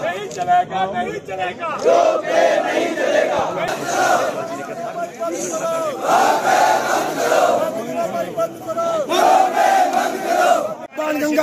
नहीं चलेगा नहीं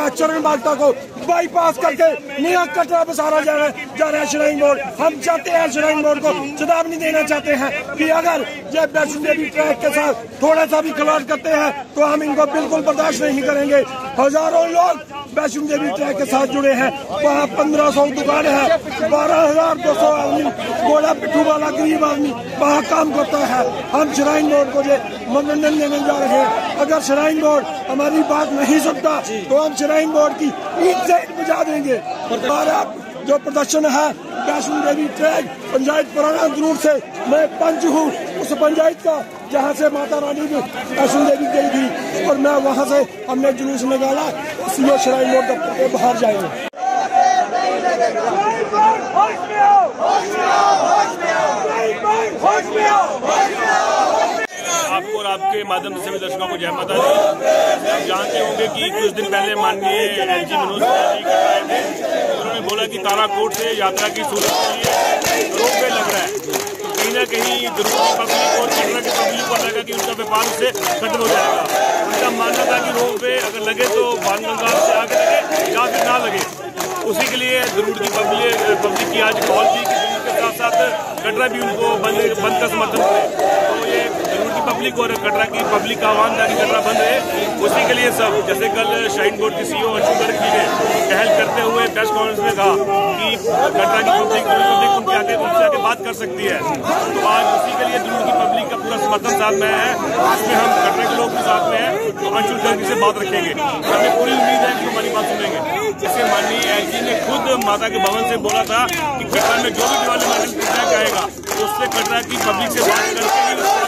चरण बागता को बाईपास करके नया कटरा बसारा जा रहा है, जा रहा है श्राइन बोर्ड हम चाहते हैं श्राइन बोर्ड को चेतावनी देना चाहते हैं कि अगर ये वैष्णो देवी ट्रैक के साथ थोड़ा सा भी खिलाड़ करते हैं तो हम इनको बिल्कुल बर्दाश्त नहीं करेंगे। हज़ारों लोग वैष्णो देवी ट्रैक के साथ जुड़े हैं। वहाँ पंद्रह सौ दुकान है, बारह हज़ार दो सौ आदमी, गोला पिट्ठू वाला गरीब आदमी वहाँ काम करता है। हम श्राइन बोर्ड को मनोरंजन देने जा रहे हैं। अगर श्राइन बोर्ड हमारी बात नहीं सुनता तो हम श्राइन बोर्ड की ईद से ईद बुझा देंगे हमारा जो प्रदर्शन है वैष्णो देवी ट्रैक पंचायत पुराना दूर से मैं पंच हूँ उस पंचायत का जहाँ से माता रानी भी वैष्णो देवी गई थी और मैं वहाँ से हमने जुलूस निकाला इसलिए श्राइन बोर्ड दफ्तर के बाहर जाएँगे आपके माध्यम से सभी दर्शकों को जय माता दी। आप जानते होंगे कि कुछ दिन पहले माननीय एल जी मनोज उन्होंने बोला कि ताराकोट से यात्रा की सूरत के लिए रोप वे लग रहा है। तो कहीं ना कहीं ज़रूरी पब्लिक और कटरा की पब्लिक को लगा कि उनका व्यापार उससे खत्म हो जाएगा। उनका मानना था कि रोप वे अगर लगे तो बाल गंगा से आगे लगे या फिर ना लगे। उसी के लिए ज़रूर की पब्लिक पब्लिक की आज कॉल थी कि उसके साथ साथ कटरा भी उनको बंद का समर्थन करे। की पब्लिक और कटरा की पब्लिक का आह्वान कि कटरा बंद रहे उसी के लिए सब, जैसे कल शाइन बोर्ड के सीईओ अंशु गर्ग जी ने पहल करते हुए प्रेस कॉन्फ्रेंस में कहा कि कटरा की पब्लिक उनके आगे, उनसे आगे बात कर सकती है। तो आज उसी के लिए ज़रूर की पब्लिक का पूरा समर्थन साथ में है। इसमें हम कटरा के लोग भी साथ में हैं तो अंशु गर्ग से बात रखेंगे। हमें पूरी उम्मीद है कि हमारी बात सुनेंगे। जैसे माननीय एल ने खुद माता के भवन से बोला था कि कटरा में जो भी डेवलपमेंट ट्रैक आएगा, उससे कटरा की पब्लिक से बात करके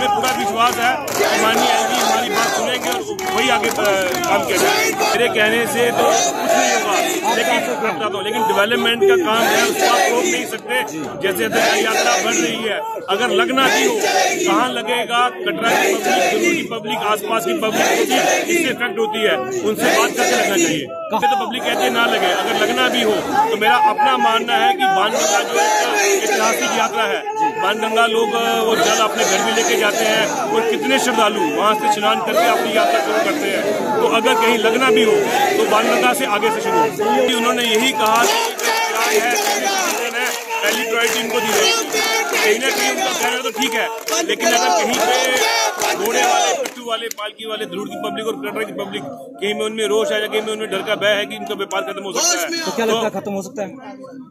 ही विश्वास है। माननीय एल जी हमारी बात सुनेंगे और वही आगे काम किया जाएगा। मेरे कहने से तो कुछ नहीं होगा, लेकिन बता दो लेकिन डेवलपमेंट का काम है, उसको आप रोक नहीं सकते। जैसे जैसे यात्रा बढ़ रही है, अगर लगना भी हो, कहाँ लगेगा, कटरा की पब्लिक ज़रूर की पब्लिक आसपास की पब्लिक भी इससे इफ़ेक्ट होती है, उनसे बात करके लगना चाहिए। तो पब्लिक कहती है, ना लगे। अगर लगना भी हो तो मेरा अपना मानना है कि बाणगंगा जो एक ऐतिहासिक यात्रा है। बाणगंगा लोग वो जल अपने घर में लेके जाते हैं और कितने श्रद्धालु वहाँ से स्नान करके अपनी यात्रा शुरू करते हैं। तो अगर कहीं लगना भी हो तो बाणगंगा से आगे से शुरू हो। उन्होंने यही कहा पहली प्रायोरिटी इनको दी गई कहीं ना कहीं उनका कहना तो ठीक है, लेकिन अगर कहीं पे घोड़े वाले पिट्ठू वाले पालकी वाले ध्रुव की पब्लिक और कटरा की पब्लिक कहीं में उनमें रोष है या कहीं में उनमें डर का भय है कि इनका व्यापार खत्म हो सकता है। तो क्या लगता है खत्म हो सकता है?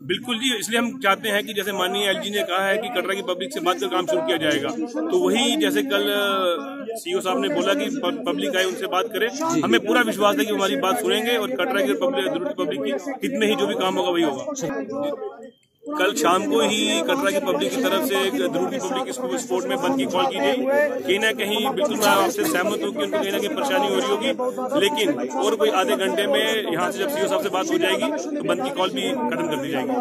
बिल्कुल जी इसलिए हम चाहते हैं कि जैसे माननीय एलजी ने कहा है कि कटरा की पब्लिक से बात कर काम शुरू किया जाएगा। तो वही जैसे कल सीओ साहब ने बोला कि पब्लिक आए उनसे बात करे। हमें पूरा विश्वास है कि हमारी बात सुनेंगे और कटरा की पब्लिक ज़रूर पब्लिक की हित में ही जो भी काम होगा वही होगा। कल शाम को ही कटरा की पब्लिक की तरफ़ से एक पब्लिक स्कूल स्पोर्ट में बंद की कॉल की गई। कहीं ना कहीं बिल्कुल मैं आपसे सहमत हूँ कि उनको कहीं ना कहीं परेशानी हो रही होगी, लेकिन और कोई आधे घंटे में यहाँ से जब सीओ साहब से बात हो जाएगी तो बंद की कॉल भी खत्म कर दी जाएगी।